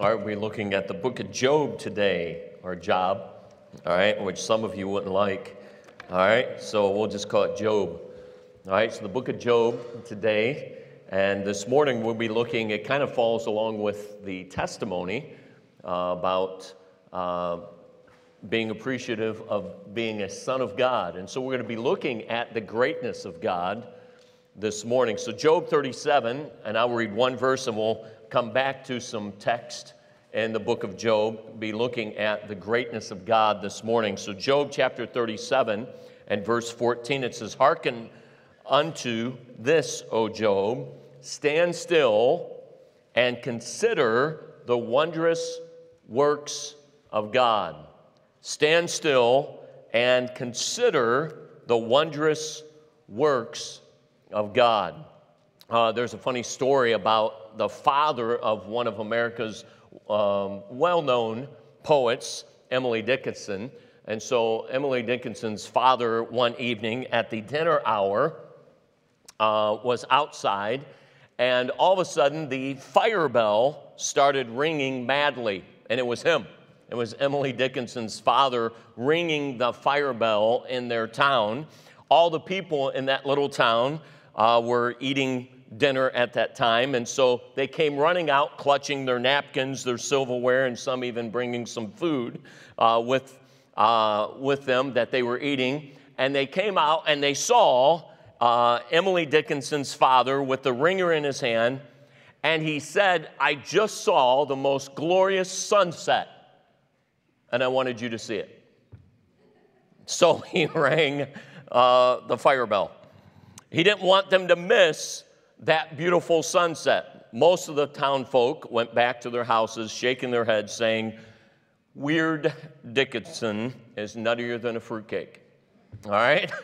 All right, we're looking at the book of Job today, or job, all right, which some of you wouldn't like. All right, so we'll just call it Job. All right, so the book of Job today, and this morning we'll be looking, it kind of falls along with the testimony uh, about uh, being appreciative of being a son of God. And so we're going to be looking at the greatness of God this morning. So, Job 37, and I'll read one verse and we'll come back to some text in the book of Job, be looking at the greatness of God this morning. So, Job chapter 37 and verse 14, it says, Hearken unto this, O Job, stand still and consider the wondrous works of God. Stand still and consider the wondrous works of God. Uh, there's a funny story about the father of one of America's um, well known poets, Emily Dickinson. And so, Emily Dickinson's father, one evening at the dinner hour, uh, was outside, and all of a sudden, the fire bell started ringing madly, and it was him. It was Emily Dickinson's father ringing the fire bell in their town. All the people in that little town uh, were eating dinner at that time. And so they came running out, clutching their napkins, their silverware, and some even bringing some food uh, with, uh, with them that they were eating. And they came out and they saw uh, Emily Dickinson's father with the ringer in his hand. And he said, I just saw the most glorious sunset, and I wanted you to see it. So he rang uh, the fire bell. He didn't want them to miss that beautiful sunset. Most of the town folk went back to their houses, shaking their heads, saying, Weird Dickinson is nuttier than a fruitcake. All right?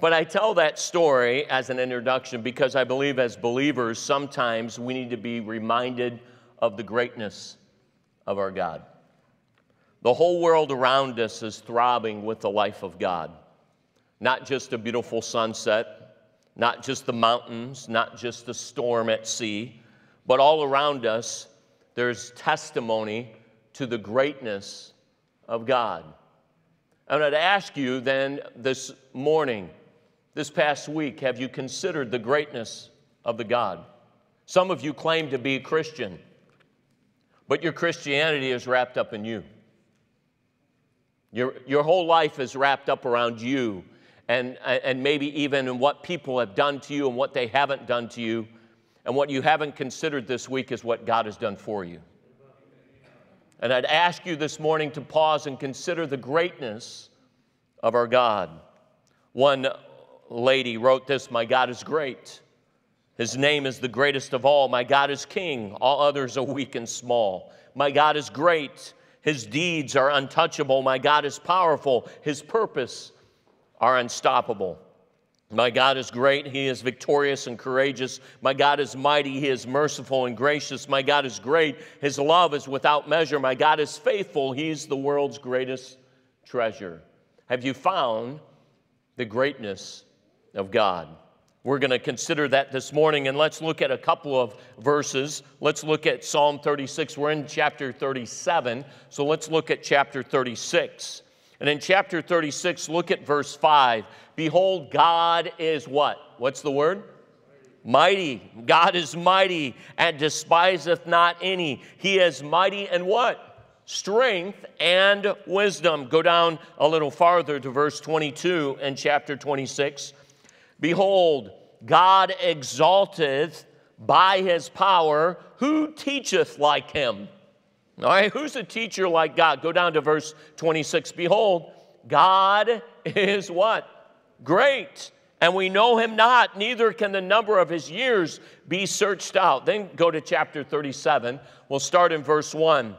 But I tell that story as an introduction because I believe as believers, sometimes we need to be reminded of the greatness of our God. The whole world around us is throbbing with the life of God. Not just a beautiful sunset, not just the mountains, not just the storm at sea, but all around us, there's testimony to the greatness of God. Going to ask you then this morning, this past week, have you considered the greatness of the God? Some of you claim to be Christian, but your Christianity is wrapped up in you. Your, your whole life is wrapped up around you and, and maybe even in what people have done to you and what they haven't done to you. And what you haven't considered this week is what God has done for you. And I'd ask you this morning to pause and consider the greatness of our God. One lady wrote this My God is great. His name is the greatest of all. My God is king. All others are weak and small. My God is great. His deeds are untouchable. My God is powerful. His purpose are unstoppable. My God is great. He is victorious and courageous. My God is mighty. He is merciful and gracious. My God is great. His love is without measure. My God is faithful. He's the world's greatest treasure. Have you found the greatness of God? We're going to consider that this morning, and let's look at a couple of verses. Let's look at Psalm 36. We're in chapter 37, so let's look at chapter 36. And in chapter 36, look at verse 5. Behold, God is what? What's the word? Mighty. God is mighty and despiseth not any. He is mighty and what? Strength and wisdom. Go down a little farther to verse 22 in chapter 26. Behold, God exalteth by his power. Who teacheth like him? All right, who's a teacher like God? Go down to verse 26. Behold, God is what? Great. And we know him not, neither can the number of his years be searched out. Then go to chapter 37. We'll start in verse 1.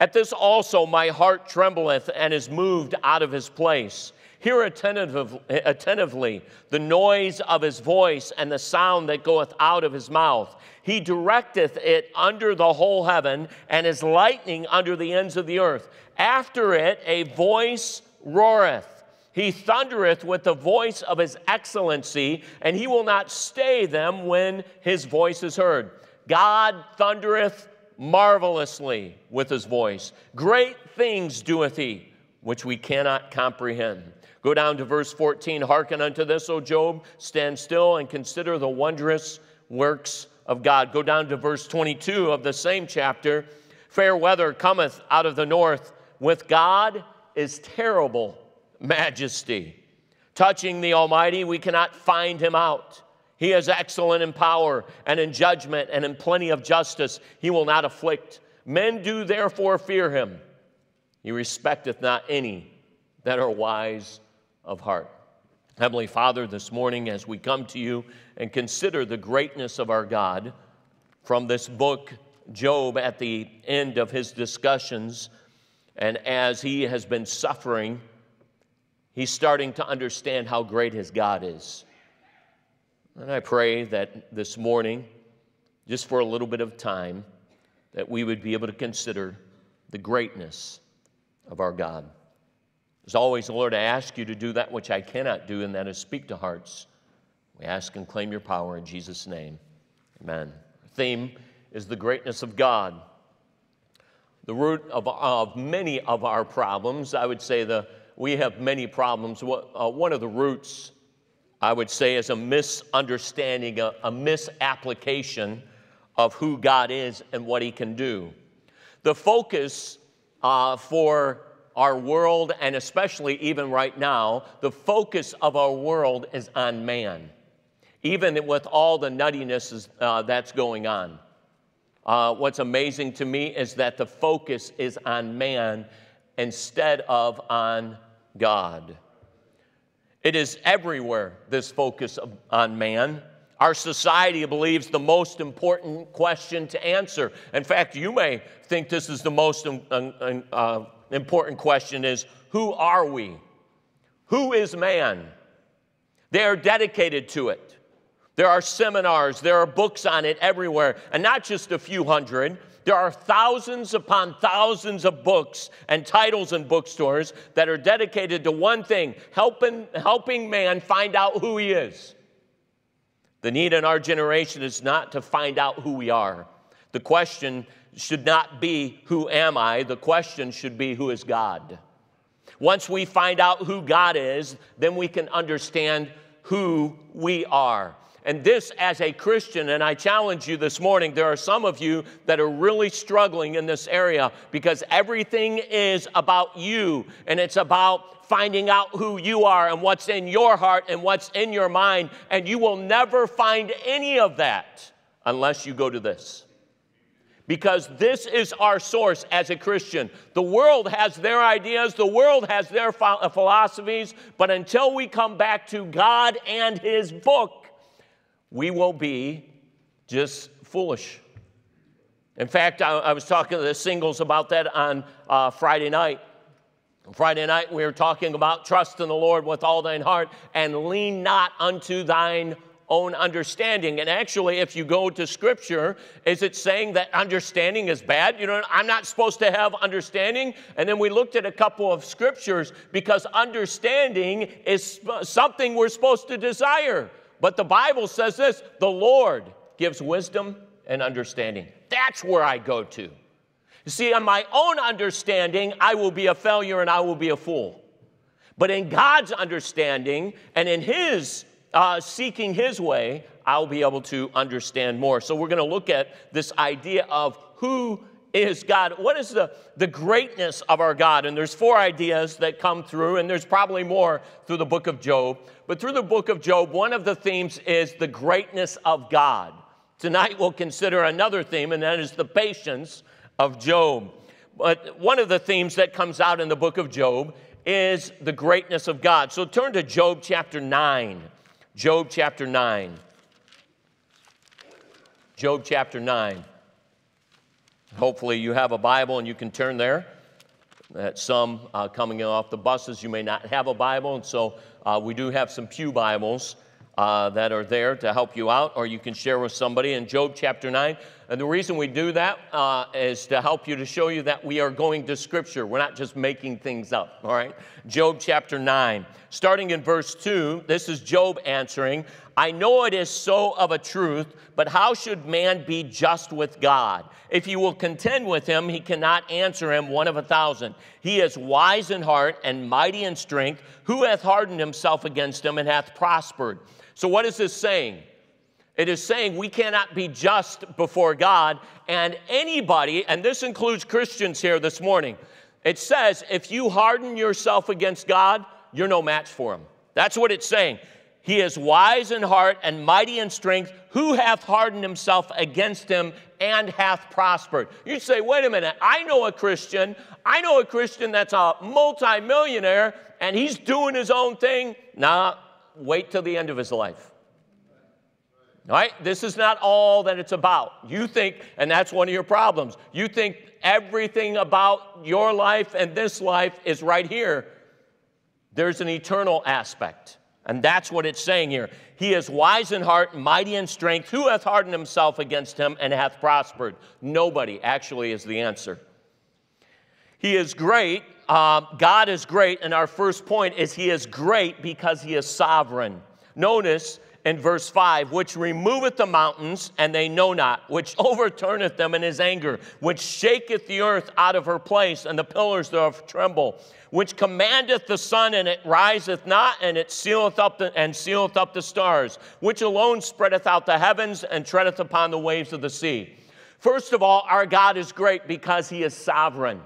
At this also my heart trembleth and is moved out of his place. Hear attentively the noise of his voice and the sound that goeth out of his mouth. He directeth it under the whole heaven and is lightning under the ends of the earth. After it, a voice roareth. He thundereth with the voice of his excellency, and he will not stay them when his voice is heard. God thundereth marvelously with his voice. Great things doeth he, which we cannot comprehend. Go down to verse 14. Hearken unto this, O Job. Stand still and consider the wondrous works of God. Go down to verse 22 of the same chapter. Fair weather cometh out of the north. With God is terrible majesty. Touching the Almighty, we cannot find him out. He is excellent in power and in judgment and in plenty of justice. He will not afflict. Men do therefore fear him. He respecteth not any that are wise of heart. Heavenly Father, this morning as we come to you and consider the greatness of our God from this book, Job, at the end of his discussions, and as he has been suffering, he's starting to understand how great his God is. And I pray that this morning, just for a little bit of time, that we would be able to consider the greatness of our God. As always, Lord, I ask you to do that which I cannot do, and that is speak to hearts. We ask and claim your power in Jesus' name. Amen. The theme is the greatness of God. The root of, of many of our problems, I would say the, we have many problems. Uh, one of the roots I would say, is a misunderstanding, a, a misapplication of who God is and what He can do. The focus uh, for our world, and especially even right now, the focus of our world is on man, even with all the nuttiness uh, that's going on. Uh, what's amazing to me is that the focus is on man instead of on God. It is everywhere, this focus on man. Our society believes the most important question to answer. In fact, you may think this is the most um, uh, important question is who are we? Who is man? They are dedicated to it. There are seminars, there are books on it everywhere, and not just a few hundred. There are thousands upon thousands of books and titles in bookstores that are dedicated to one thing helping, helping man find out who he is. The need in our generation is not to find out who we are. The question should not be, Who am I? The question should be, Who is God? Once we find out who God is, then we can understand who we are. And this, as a Christian, and I challenge you this morning, there are some of you that are really struggling in this area because everything is about you and it's about finding out who you are and what's in your heart and what's in your mind. And you will never find any of that unless you go to this. Because this is our source as a Christian. The world has their ideas, the world has their philosophies, but until we come back to God and His book, we will be just foolish. In fact, I, I was talking to the singles about that on uh, Friday night. Friday night, we were talking about trust in the Lord with all thine heart and lean not unto thine own understanding. And actually, if you go to scripture, is it saying that understanding is bad? You know, I'm not supposed to have understanding. And then we looked at a couple of scriptures because understanding is something we're supposed to desire. But the Bible says this the Lord gives wisdom and understanding. That's where I go to. You see, on my own understanding, I will be a failure and I will be a fool. But in God's understanding and in His uh, seeking His way, I'll be able to understand more. So we're going to look at this idea of who is God? What is the, the greatness of our God? And there's four ideas that come through, and there's probably more through the book of Job. But through the book of Job, one of the themes is the greatness of God. Tonight we'll consider another theme, and that is the patience of Job. But one of the themes that comes out in the book of Job is the greatness of God. So turn to Job chapter 9. Job chapter 9. Job chapter 9. Hopefully, you have a Bible and you can turn there. At some uh, coming off the buses, you may not have a Bible, and so uh, we do have some Pew Bibles uh, that are there to help you out, or you can share with somebody. In Job chapter 9, And the reason we do that uh, is to help you to show you that we are going to Scripture. We're not just making things up, all right? Job chapter 9. Starting in verse 2, this is Job answering I know it is so of a truth, but how should man be just with God? If he will contend with him, he cannot answer him one of a thousand. He is wise in heart and mighty in strength. Who hath hardened himself against him and hath prospered? So, what is this saying? It is saying we cannot be just before God, and anybody, and this includes Christians here this morning, it says if you harden yourself against God, you're no match for him. That's what it's saying. He is wise in heart and mighty in strength. Who hath hardened himself against him and hath prospered? You say, wait a minute, I know a Christian. I know a Christian that's a multimillionaire and he's doing his own thing. Nah, wait till the end of his life. Right? This is not all that it's about. You think, and that's one of your problems, you think everything about your life and this life is right here. There's an eternal aspect. And that's what it's saying here. He is wise in heart, mighty in strength. Who hath hardened himself against him and hath prospered? Nobody, actually, is the answer. He is great. Uh, God is great. And our first point is He is great because He is sovereign. Notice in verse 5 which removeth the mountains, and they know not, which overturneth them in His anger, which shaketh the earth out of her place, and the pillars thereof tremble which commandeth the sun, and it riseth not, and it sealeth up the, and sealeth up the stars, which alone spreadeth out the heavens and treadeth upon the waves of the sea. First of all, our God is great because he is sovereign.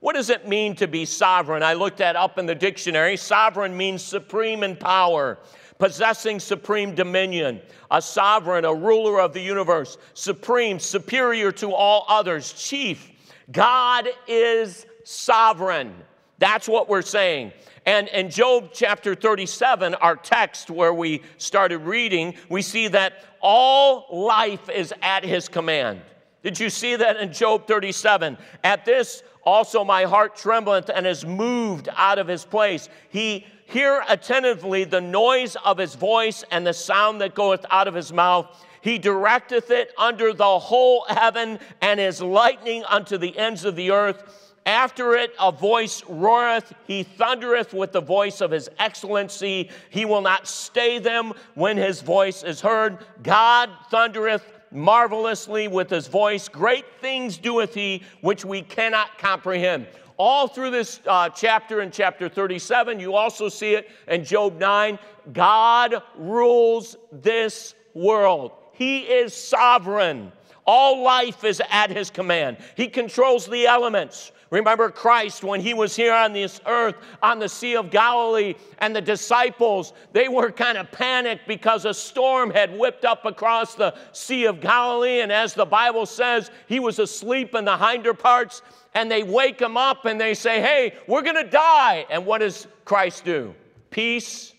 What does it mean to be sovereign? I looked that up in the dictionary. Sovereign means supreme in power, possessing supreme dominion, a sovereign, a ruler of the universe, supreme, superior to all others, chief. God is sovereign. That's what we're saying. And in Job chapter 37, our text where we started reading, we see that all life is at his command. Did you see that in Job 37? At this also my heart trembleth and is moved out of his place. He hear attentively the noise of his voice and the sound that goeth out of his mouth. He directeth it under the whole heaven and is lightning unto the ends of the earth. After it, a voice roareth. He thundereth with the voice of his excellency. He will not stay them when his voice is heard. God thundereth marvelously with his voice. Great things doeth he, which we cannot comprehend. All through this uh, chapter in chapter 37, you also see it in Job 9. God rules this world, He is sovereign. All life is at His command. He controls the elements. Remember Christ when he was here on this earth on the Sea of Galilee, and the disciples, they were kind of panicked because a storm had whipped up across the Sea of Galilee. And as the Bible says, he was asleep in the hinder parts, and they wake him up and they say, Hey, we're going to die. And what does Christ do? Peace,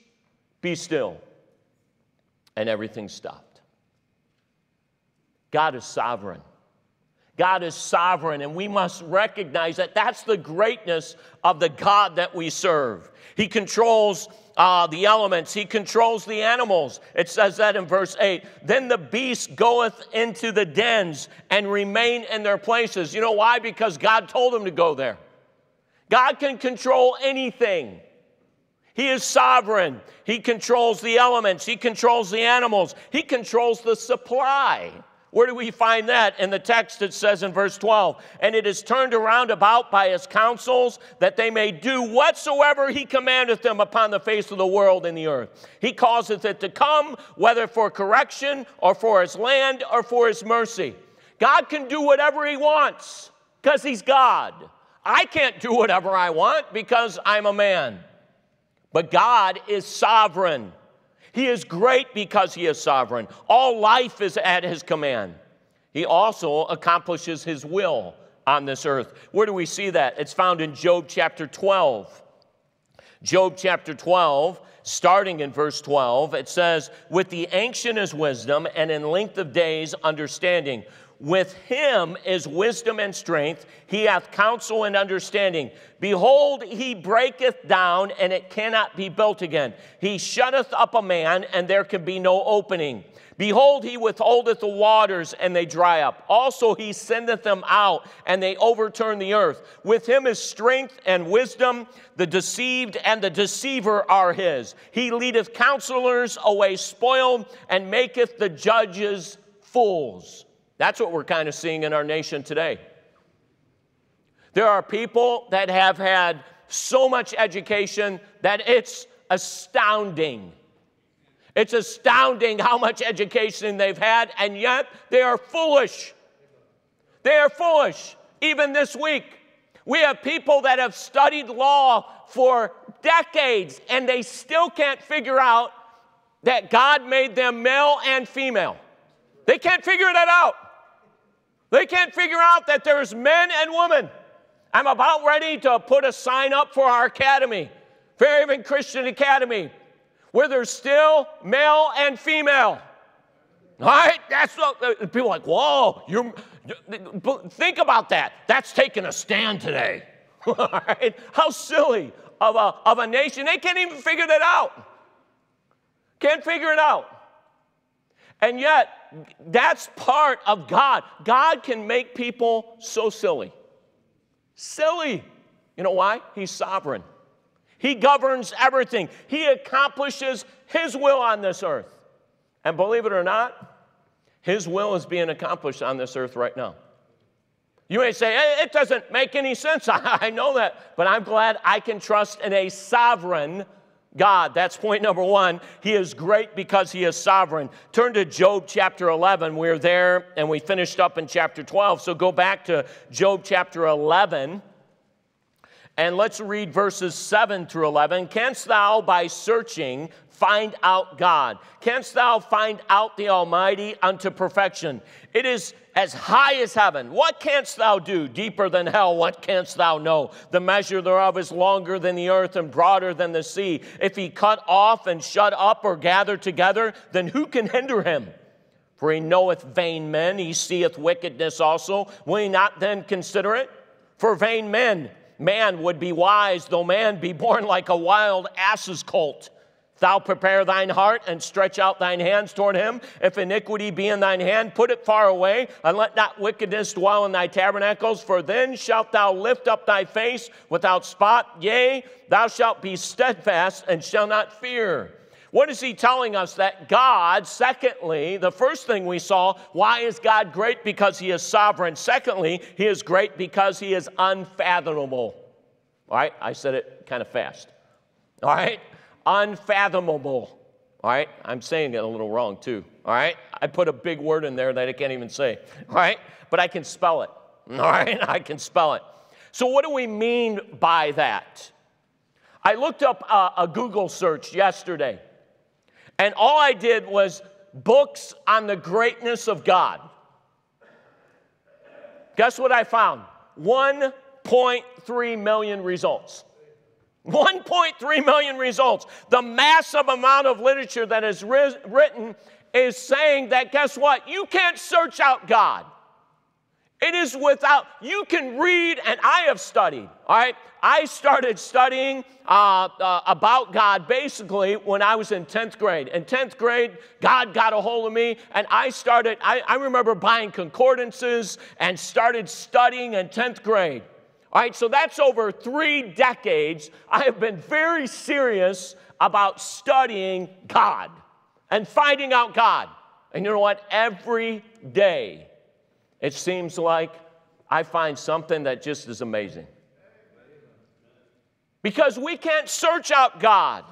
be still. And everything stopped. God is sovereign. God is sovereign, and we must recognize that that's the greatness of the God that we serve. He controls uh, the elements, He controls the animals. It says that in verse 8. Then the beast goeth into the dens and remain in their places. You know why? Because God told him to go there. God can control anything. He is sovereign. He controls the elements. He controls the animals. He controls the supply. Where do we find that? In the text, it says in verse 12, and it is turned around about by his counsels that they may do whatsoever he commandeth them upon the face of the world and the earth. He causeth it to come, whether for correction or for his land or for his mercy. God can do whatever he wants because he's God. I can't do whatever I want because I'm a man. But God is sovereign. He is great because he is sovereign. All life is at his command. He also accomplishes his will on this earth. Where do we see that? It's found in Job chapter 12. Job chapter 12, starting in verse 12, it says, With the ancient is wisdom, and in length of days understanding. With him is wisdom and strength. He hath counsel and understanding. Behold, he breaketh down, and it cannot be built again. He shutteth up a man, and there can be no opening. Behold, he withholdeth the waters, and they dry up. Also, he sendeth them out, and they overturn the earth. With him is strength and wisdom. The deceived and the deceiver are his. He leadeth counselors away spoiled, and maketh the judges fools. That's what we're kind of seeing in our nation today. There are people that have had so much education that it's astounding. It's astounding how much education they've had, and yet they are foolish. They are foolish. Even this week, we have people that have studied law for decades, and they still can't figure out that God made them male and female. They can't figure that out. They can't figure out that there's men and women. I'm about ready to put a sign up for our academy, Fairhaven Christian Academy where there's still male and female. All right? That's what uh, people are like, whoa, you're, think about that. That's taking a stand today. All right? How silly of a, of a nation. They can't even figure that out. Can't figure it out. And yet, that's part of God. God can make people so silly. Silly. You know why? He's sovereign. He governs everything, He accomplishes His will on this earth. And believe it or not, His will is being accomplished on this earth right now. You may say, it doesn't make any sense. I know that, but I'm glad I can trust in a sovereign God. That's point number one. He is great because he is sovereign. Turn to Job chapter 11. We're there and we finished up in chapter 12. So go back to Job chapter 11. And let's read verses 7 through 11. Canst thou, by searching, find out God? Canst thou find out the Almighty unto perfection? It is as high as heaven. What canst thou do? Deeper than hell, what canst thou know? The measure thereof is longer than the earth and broader than the sea. If he cut off and shut up or gather together, then who can hinder him? For he knoweth vain men, he seeth wickedness also. Will he not then consider it? For vain men, Man would be wise, though man be born like a wild ass's colt. Thou prepare thine heart and stretch out thine hands toward him. If iniquity be in thine hand, put it far away, and let not wickedness dwell in thy tabernacles. For then shalt thou lift up thy face without spot. Yea, thou shalt be steadfast and shall not fear. What is he telling us? That God, secondly, the first thing we saw, why is God great? Because he is sovereign. Secondly, he is great because he is unfathomable. All right, I said it kind of fast. All right, unfathomable. All right, I'm saying it a little wrong too. All right, I put a big word in there that I can't even say. All right, but I can spell it. All right, I can spell it. So, what do we mean by that? I looked up a, a Google search yesterday. And all I did was books on the greatness of God. Guess what I found? 1.3 million results. 1.3 million results. The massive amount of literature that is written is saying that, guess what? You can't search out God. It is without, you can read, and I have studied, all right? I started studying uh, uh, about God basically when I was in 10th grade. In 10th grade, God got a hold of me, and I started, I, I remember buying concordances and started studying in 10th grade. All right, so that's over three decades. I have been very serious about studying God and finding out God. And you know what? Every day, it seems like I find something that just is amazing. Because we can't search out God.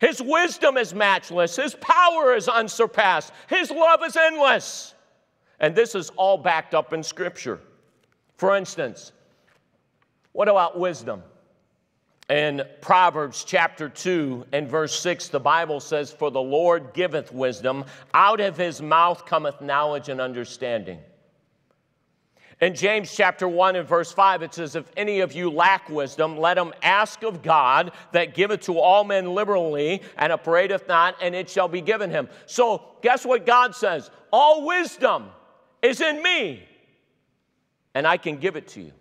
His wisdom is matchless, His power is unsurpassed, His love is endless. And this is all backed up in Scripture. For instance, what about wisdom? In Proverbs chapter 2 and verse 6, the Bible says, For the Lord giveth wisdom, out of his mouth cometh knowledge and understanding. In James chapter 1 and verse 5, it says, If any of you lack wisdom, let him ask of God that giveth to all men liberally and upbraideth not, and it shall be given him. So, guess what God says? All wisdom is in me, and I can give it to you.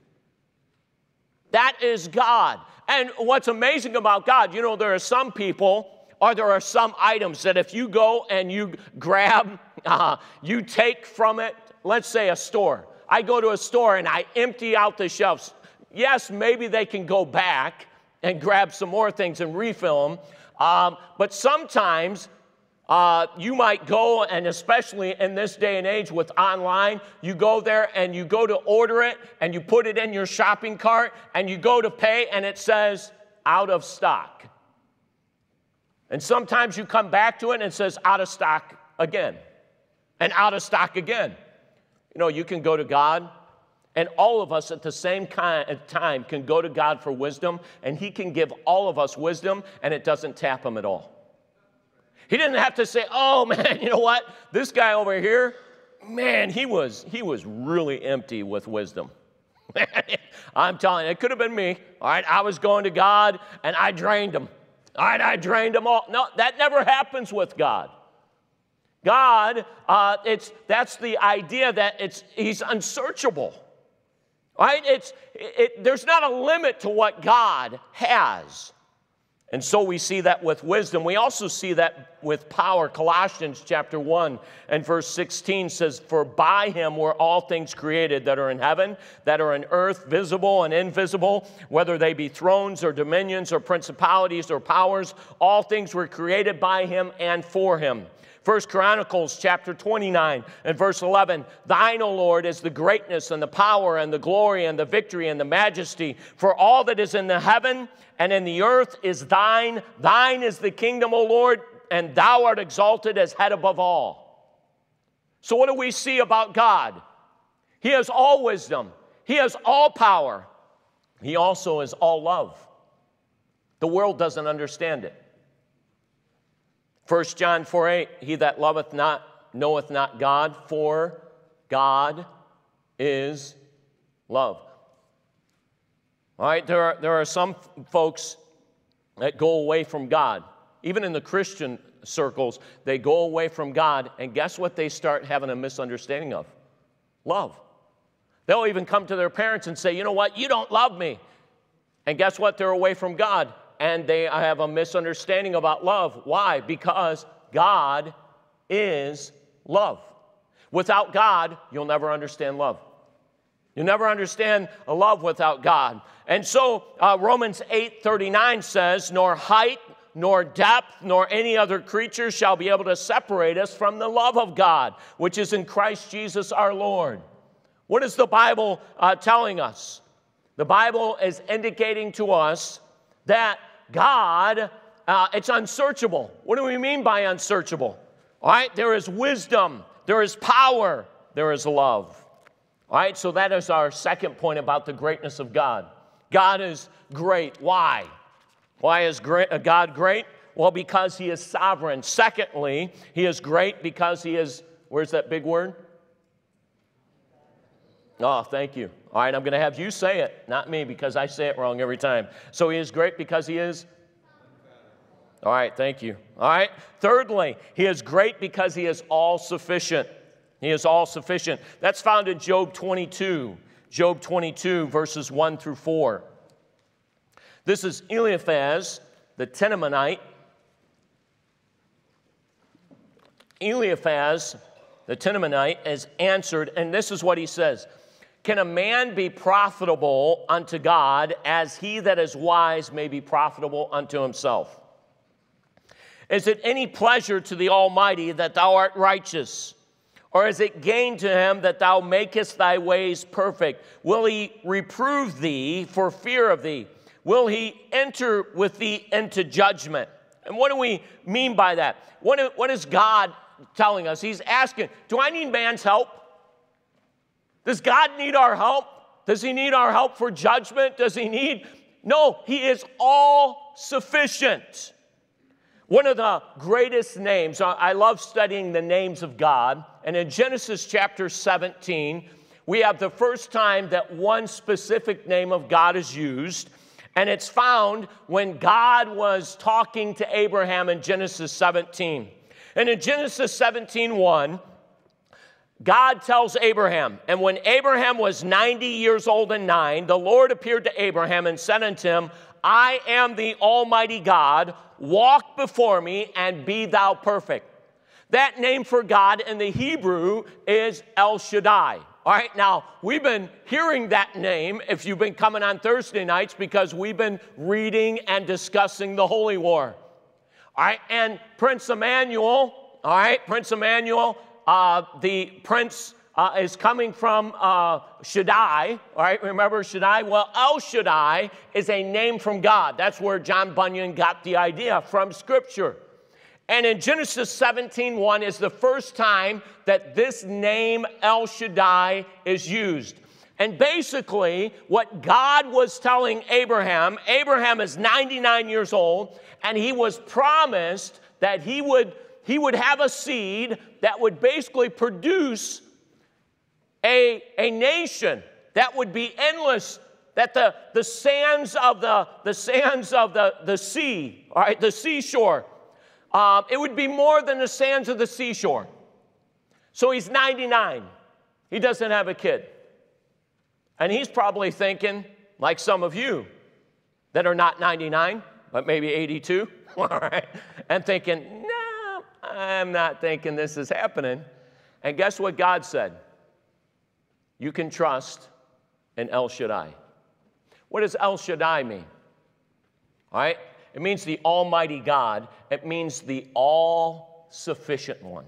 That is God. And what's amazing about God, you know, there are some people, or there are some items that if you go and you grab, uh, you take from it, let's say a store. I go to a store and I empty out the shelves. Yes, maybe they can go back and grab some more things and refill them. Um, but sometimes uh, you might go, and especially in this day and age with online, you go there and you go to order it and you put it in your shopping cart and you go to pay and it says out of stock. And sometimes you come back to it and it says out of stock again and out of stock again. You know, you can go to God, and all of us at the same time can go to God for wisdom, and He can give all of us wisdom, and it doesn't tap Him at all. He didn't have to say, "Oh man, you know what? This guy over here, man, he was he was really empty with wisdom." I'm telling you, it could have been me. All right, I was going to God and I drained him. All right, I drained him all. No, that never happens with God. God, uh, it's that's the idea that it's He's unsearchable. Right? It's it, there's not a limit to what God has. And so we see that with wisdom. We also see that with power. Colossians chapter 1 and verse 16 says, For by him were all things created that are in heaven, that are in earth, visible and invisible, whether they be thrones or dominions or principalities or powers, all things were created by him and for him. First Chronicles chapter 29 and verse 11 Thine, O Lord, is the greatness and the power and the glory and the victory and the majesty. For all that is in the heaven and in the earth is thine. Thine is the kingdom, O Lord, and thou art exalted as head above all. So, what do we see about God? He has all wisdom, He has all power, He also is all love. The world doesn't understand it. 1 John 4 8, he that loveth not knoweth not God, for God is love. All right, there are, there are some folks that go away from God. Even in the Christian circles, they go away from God, and guess what they start having a misunderstanding of? Love. They'll even come to their parents and say, You know what? You don't love me. And guess what? They're away from God and they have a misunderstanding about love. Why? Because God is love. Without God, you'll never understand love. You'll never understand a love without God. And so uh, Romans 8 39 says, Nor height, nor depth, nor any other creature shall be able to separate us from the love of God, which is in Christ Jesus our Lord. What is the Bible uh, telling us? The Bible is indicating to us that God, uh, it's unsearchable. What do we mean by unsearchable? All right, there is wisdom, there is power, there is love. All right, so that is our second point about the greatness of God. God is great. Why? Why is uh, God great? Well, because He is sovereign. Secondly, He is great because He is, where's that big word? Oh, thank you. All right, I'm going to have you say it, not me, because I say it wrong every time. So he is great because he is. All right, thank you. All right. Thirdly, he is great because he is all sufficient. He is all sufficient. That's found in Job 22, Job 22, verses 1 through 4. This is Eliphaz, the Temanite. Eliphaz, the Temanite, has answered, and this is what he says can a man be profitable unto God as he that is wise may be profitable unto himself? Is it any pleasure to the Almighty that thou art righteous? Or is it gain to him that thou makest thy ways perfect? Will he reprove thee for fear of thee? Will he enter with thee into judgment? And what do we mean by that? What, what is God telling us? He's asking, Do I need man's help? Does God need our help? Does He need our help for judgment? Does He need? No, He is all sufficient. One of the greatest names, I love studying the names of God, and in Genesis chapter 17, we have the first time that one specific name of God is used, and it's found when God was talking to Abraham in Genesis 17. And in Genesis 17 1, God tells Abraham, and when Abraham was 90 years old and nine, the Lord appeared to Abraham and said unto him, I am the Almighty God, walk before me and be thou perfect. That name for God in the Hebrew is El Shaddai. All right, now we've been hearing that name if you've been coming on Thursday nights because we've been reading and discussing the Holy War. All right, and Prince Emmanuel, all right, Prince Emmanuel, uh, the prince uh, is coming from uh, Shaddai, all right? Remember Shaddai? Well, El Shaddai is a name from God. That's where John Bunyan got the idea from Scripture. And in Genesis 17 1 is the first time that this name El Shaddai is used. And basically, what God was telling Abraham, Abraham is 99 years old, and he was promised that he would, he would have a seed that would basically produce a, a nation that would be endless, that the, the sands of the, the sands of the, the sea, all right, the seashore, um, it would be more than the sands of the seashore. So he's 99. He doesn't have a kid. And he's probably thinking, like some of you that are not 99, but maybe 82, all right, and thinking, no, I'm not thinking this is happening. And guess what God said? You can trust in El Shaddai. What does El Shaddai mean? All right, it means the Almighty God, it means the all sufficient one.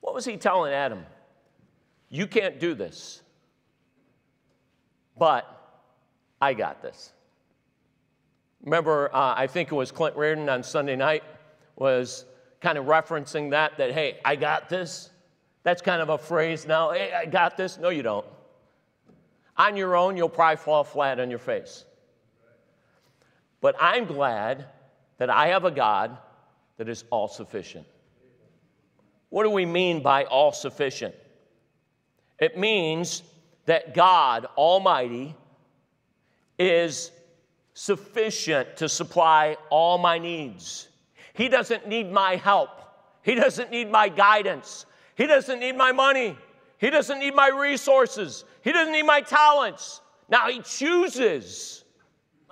What was he telling Adam? You can't do this, but I got this. Remember, uh, I think it was Clint Reardon on Sunday night was kind of referencing that, that, hey, I got this. That's kind of a phrase now. Hey, I got this. No, you don't. On your own, you'll probably fall flat on your face. But I'm glad that I have a God that is all sufficient. What do we mean by all sufficient? It means that God Almighty is sufficient to supply all my needs. He doesn't need my help, He doesn't need my guidance, He doesn't need my money, He doesn't need my resources, He doesn't need my talents. Now, He chooses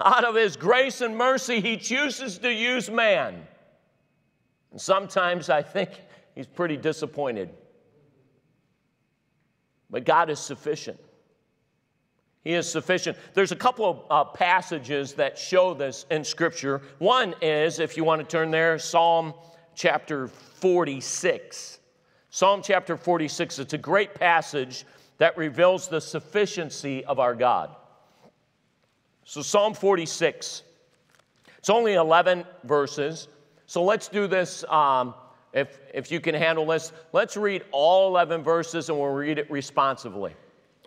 out of His grace and mercy, He chooses to use man. And sometimes I think He's pretty disappointed. But God is sufficient. He is sufficient. There's a couple of uh, passages that show this in Scripture. One is, if you want to turn there, Psalm chapter 46. Psalm chapter 46, it's a great passage that reveals the sufficiency of our God. So, Psalm 46. It's only 11 verses. So, let's do this. Um, if, if you can handle this, let's read all 11 verses and we'll read it responsively.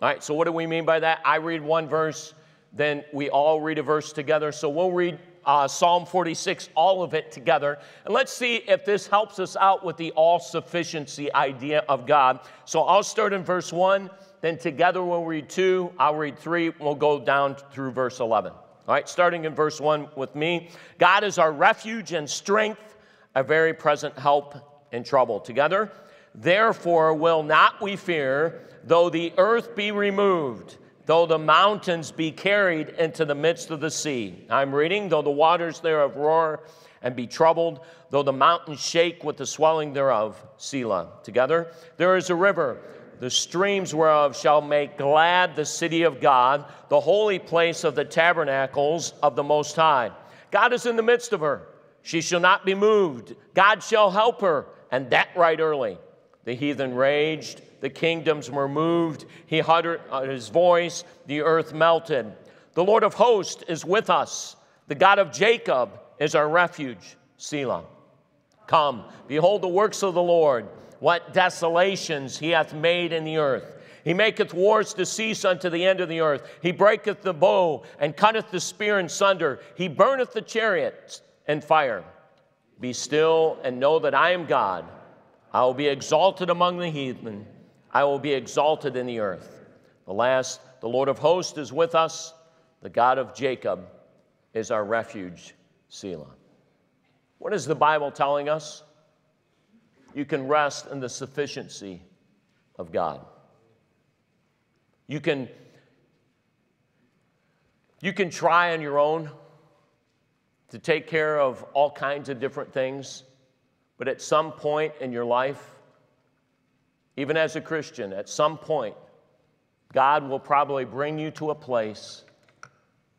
All right, so what do we mean by that? I read one verse, then we all read a verse together. So we'll read uh, Psalm 46, all of it together. And let's see if this helps us out with the all sufficiency idea of God. So I'll start in verse 1 then together we'll read two, I'll read three, we'll go down through verse 11. All right, starting in verse 1 with me. God is our refuge and strength, a very present help in trouble. Together, therefore will not we fear, though the earth be removed, though the mountains be carried into the midst of the sea. I'm reading, though the waters thereof roar and be troubled, though the mountains shake with the swelling thereof. Selah. Together, there is a river the streams whereof shall make glad the city of God, the holy place of the tabernacles of the Most High. God is in the midst of her. She shall not be moved. God shall help her, and that right early. The heathen raged, the kingdoms were moved. He uttered uh, his voice, the earth melted. The Lord of hosts is with us. The God of Jacob is our refuge. Selah. Come, behold the works of the Lord what desolations he hath made in the earth. He maketh wars to cease unto the end of the earth. He breaketh the bow and cutteth the spear in sunder. He burneth the chariots and fire. Be still and know that I am God. I will be exalted among the heathen. I will be exalted in the earth. The last, the Lord of hosts is with us. The God of Jacob is our refuge. Selah. What is the Bible telling us? You can rest in the sufficiency of God. You can, you can try on your own to take care of all kinds of different things, but at some point in your life, even as a Christian, at some point, God will probably bring you to a place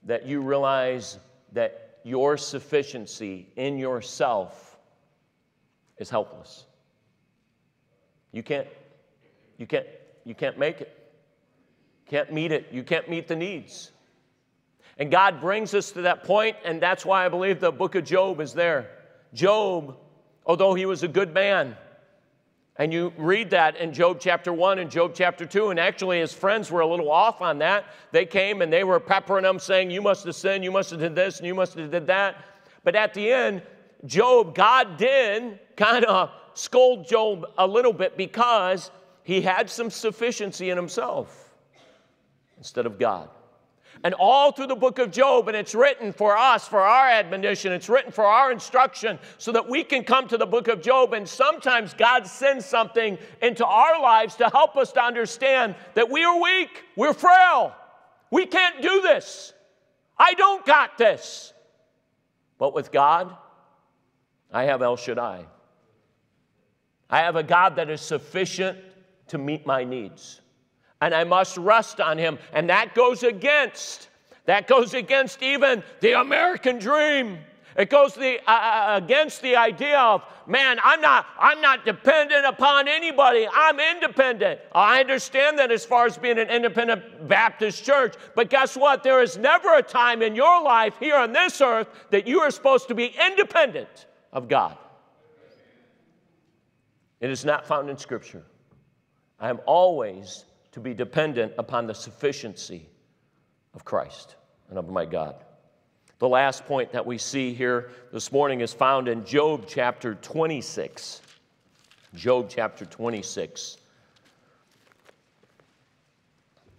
that you realize that your sufficiency in yourself is helpless. You can't, you can't, you can't make it. Can't meet it. You can't meet the needs. And God brings us to that point, and that's why I believe the book of Job is there. Job, although he was a good man, and you read that in Job chapter 1 and Job chapter 2, and actually his friends were a little off on that. They came and they were peppering him, saying, You must have sinned, you must have did this, and you must have did that. But at the end, Job, God did kind of scold Job a little bit because he had some sufficiency in himself instead of God. And all through the book of Job, and it's written for us, for our admonition, it's written for our instruction, so that we can come to the book of Job. And sometimes God sends something into our lives to help us to understand that we are weak, we're frail, we can't do this. I don't got this. But with God, I have El Shaddai. I have a God that is sufficient to meet my needs and I must rest on him. And that goes against, that goes against even the American dream. It goes the, uh, uh, against the idea of, man, I'm not, I'm not dependent upon anybody. I'm independent. I understand that as far as being an independent Baptist church, but guess what? There is never a time in your life here on this earth that you are supposed to be independent of God. It is not found in Scripture. I am always to be dependent upon the sufficiency of Christ and of my God. The last point that we see here this morning is found in Job chapter 26. Job chapter 26.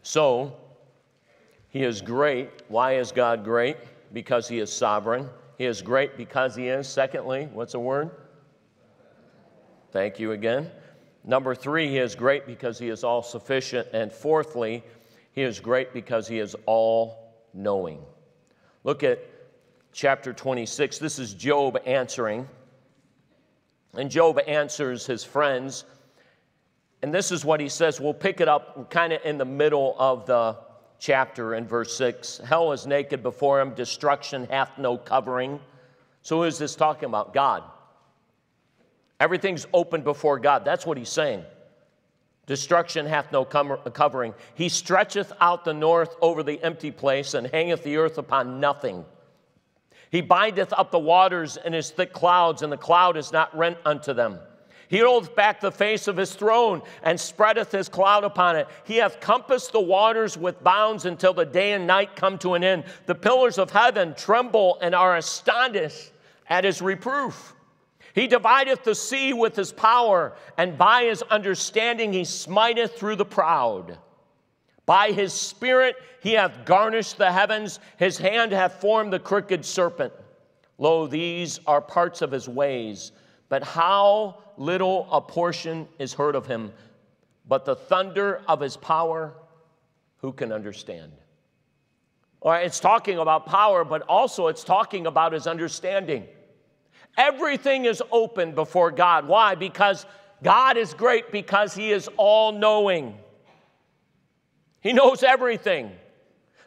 So, he is great. Why is God great? Because he is sovereign. He is great because he is, secondly, what's the word? Thank you again. Number three, he is great because he is all sufficient. And fourthly, he is great because he is all knowing. Look at chapter 26. This is Job answering. And Job answers his friends. And this is what he says. We'll pick it up kind of in the middle of the chapter in verse 6. Hell is naked before him, destruction hath no covering. So, who is this talking about? God. Everything's open before God. That's what he's saying. Destruction hath no uh, covering. He stretcheth out the north over the empty place and hangeth the earth upon nothing. He bindeth up the waters in his thick clouds, and the cloud is not rent unto them. He rolleth back the face of his throne and spreadeth his cloud upon it. He hath compassed the waters with bounds until the day and night come to an end. The pillars of heaven tremble and are astonished at his reproof. He divideth the sea with his power, and by his understanding he smiteth through the proud. By his spirit he hath garnished the heavens, his hand hath formed the crooked serpent. Lo, these are parts of his ways, but how little a portion is heard of him. But the thunder of his power, who can understand? All right, it's talking about power, but also it's talking about his understanding. Everything is open before God. Why? Because God is great because He is all knowing. He knows everything.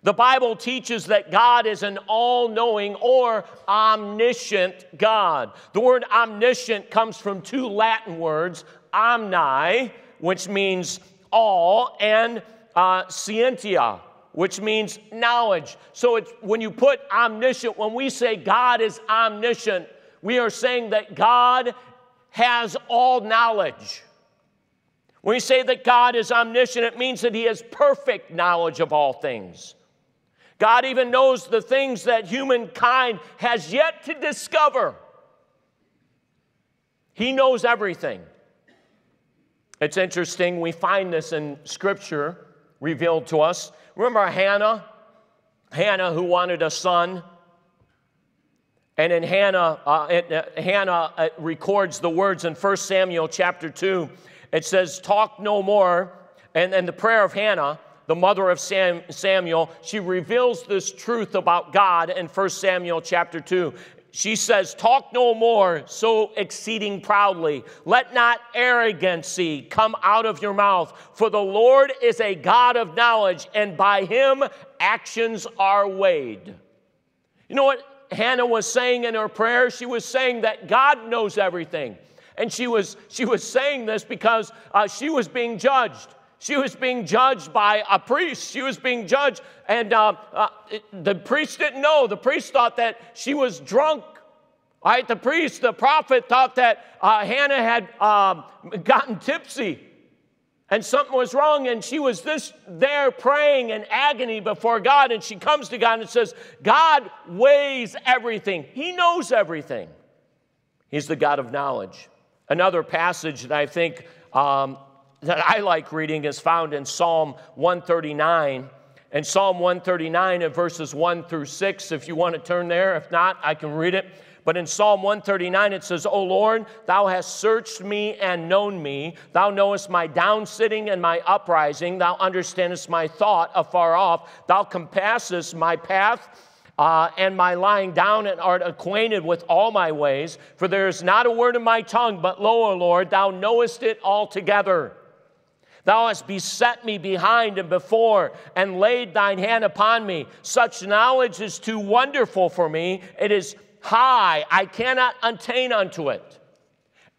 The Bible teaches that God is an all knowing or omniscient God. The word omniscient comes from two Latin words omni, which means all, and uh, scientia, which means knowledge. So it's when you put omniscient, when we say God is omniscient, we are saying that God has all knowledge. When we say that God is omniscient, it means that He has perfect knowledge of all things. God even knows the things that humankind has yet to discover. He knows everything. It's interesting, we find this in Scripture revealed to us. Remember Hannah? Hannah, who wanted a son. And in Hannah, uh, it, uh, Hannah uh, records the words in 1 Samuel chapter 2. it says, Talk no more. And, and the prayer of Hannah, the mother of Sam, Samuel, she reveals this truth about God in 1 Samuel chapter 2 she says, Talk no more so exceeding proudly. Let not arrogancy come out of your mouth, for the Lord is a God of knowledge, and by him actions are weighed. You know what Hannah was saying in her prayer? She was saying that God knows everything. And she was, she was saying this because uh, she was being judged. She was being judged by a priest. She was being judged, and uh, uh, the priest didn't know. The priest thought that she was drunk. All right, the priest, the prophet thought that uh, Hannah had um, gotten tipsy and something was wrong, and she was this there praying in agony before God, and she comes to God and says, God weighs everything, He knows everything. He's the God of knowledge. Another passage that I think um, that I like reading is found in Psalm 139. And Psalm 139 and verses 1 through 6, if you want to turn there. If not, I can read it. But in Psalm 139, it says, O Lord, thou hast searched me and known me. Thou knowest my downsitting and my uprising. Thou understandest my thought afar off. Thou compassest my path. Uh, and my lying down and art acquainted with all my ways. For there is not a word in my tongue, but lo, O Lord, thou knowest it altogether. Thou hast beset me behind and before, and laid thine hand upon me. Such knowledge is too wonderful for me. It is high, I cannot attain unto it.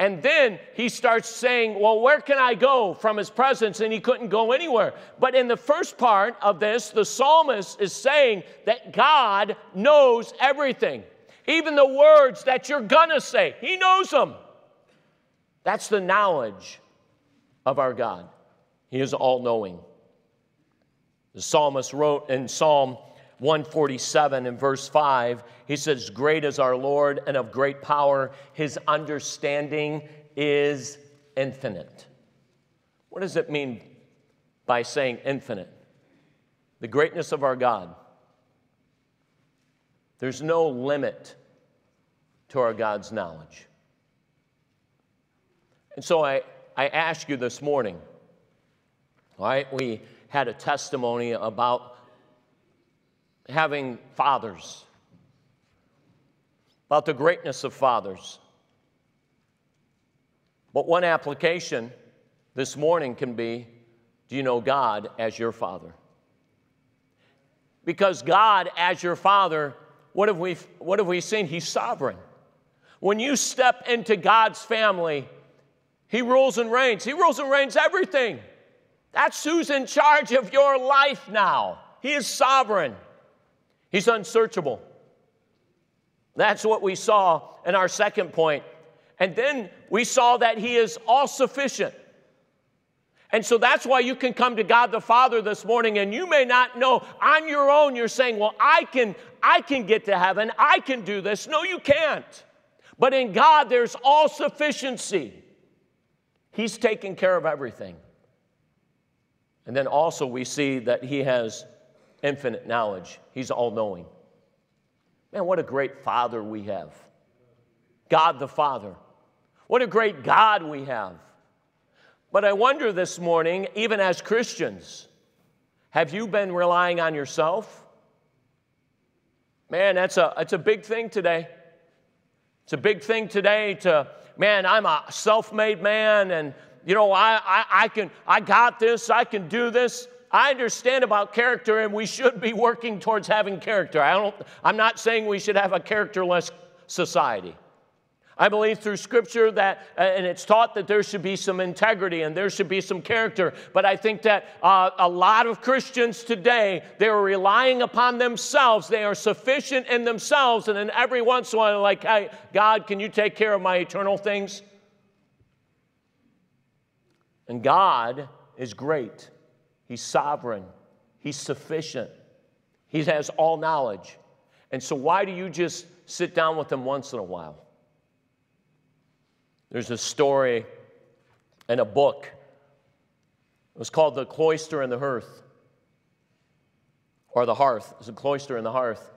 And then he starts saying, Well, where can I go from his presence? And he couldn't go anywhere. But in the first part of this, the psalmist is saying that God knows everything, even the words that you're gonna say, he knows them. That's the knowledge of our God. He is all knowing. The psalmist wrote in Psalm 147 in verse 5, he says, Great is our Lord and of great power. His understanding is infinite. What does it mean by saying infinite? The greatness of our God. There's no limit to our God's knowledge. And so I, I ask you this morning, all right, we had a testimony about having fathers, about the greatness of fathers. But one application this morning can be do you know God as your father? Because God, as your father, what have we, what have we seen? He's sovereign. When you step into God's family, He rules and reigns. He rules and reigns everything. That's who's in charge of your life now. He is sovereign, He's unsearchable. That's what we saw in our second point. And then we saw that He is all sufficient. And so that's why you can come to God the Father this morning and you may not know on your own you're saying, "Well, I can I can get to heaven. I can do this." No, you can't. But in God there's all sufficiency. He's taking care of everything. And then also we see that he has infinite knowledge, he's all knowing. Man, what a great Father we have. God the Father. What a great God we have. But I wonder this morning, even as Christians, have you been relying on yourself? Man, that's a, that's a big thing today. It's a big thing today to, man, I'm a self made man and you know, I, I, I can, I got this, I can do this. I understand about character, and we should be working towards having character. I don't, I'm not saying we should have a characterless society. I believe through scripture that, uh, and it's taught that there should be some integrity and there should be some character. But I think that uh, a lot of Christians today, they're relying upon themselves. They are sufficient in themselves. And then every once in a while, like, hey, God, can you take care of my eternal things? And God is great. He's sovereign. He's sufficient. He has all knowledge. And so, why do you just sit down with him once in a while? There's a story in a book. It was called The Cloister and the Hearth, or The Hearth. It's a cloister and the hearth.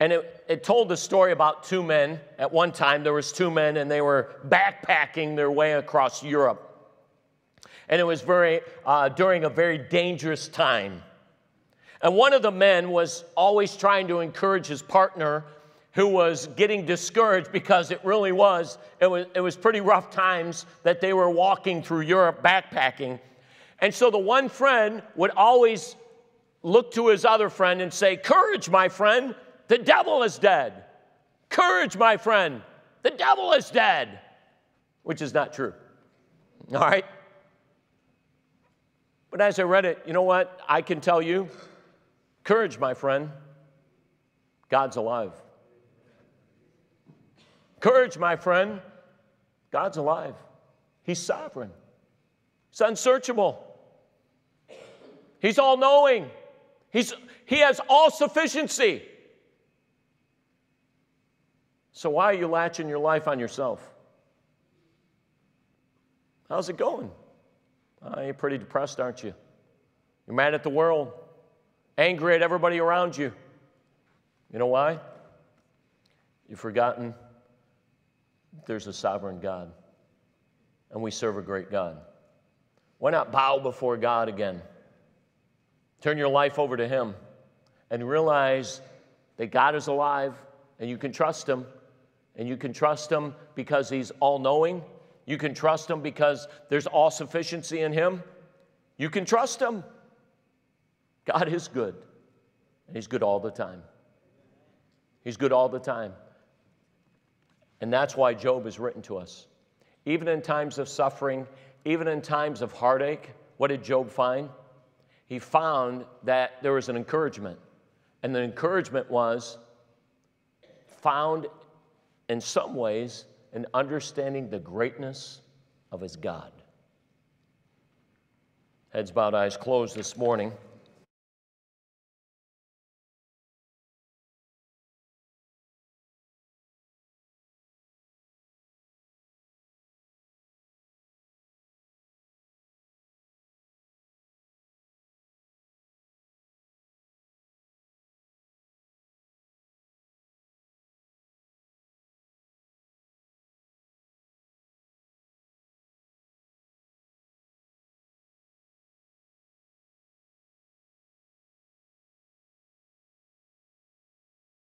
And it, it told the story about two men. At one time, there was two men, and they were backpacking their way across Europe. And it was very, uh, during a very dangerous time. And one of the men was always trying to encourage his partner who was getting discouraged because it really was, it was, it was pretty rough times that they were walking through Europe backpacking. And so the one friend would always look to his other friend and say, Courage, my friend, the devil is dead. Courage, my friend, the devil is dead, which is not true. All right? But as I read it, you know what? I can tell you courage, my friend, God's alive. Courage, my friend, God's alive. He's sovereign, He's unsearchable, He's all knowing, He's, He has all sufficiency. So, why are you latching your life on yourself? How's it going? Uh, you're pretty depressed, aren't you? You're mad at the world, angry at everybody around you. You know why? You've forgotten there's a sovereign God, and we serve a great God. Why not bow before God again? Turn your life over to Him and realize that God is alive and you can trust Him. And you can trust Him because He's all knowing. You can trust Him because there's all sufficiency in Him. You can trust Him. God is good, and He's good all the time. He's good all the time. And that's why Job is written to us. Even in times of suffering, even in times of heartache, what did Job find? He found that there was an encouragement. And the encouragement was found in some ways in understanding the greatness of his God. Heads bowed, eyes closed this morning.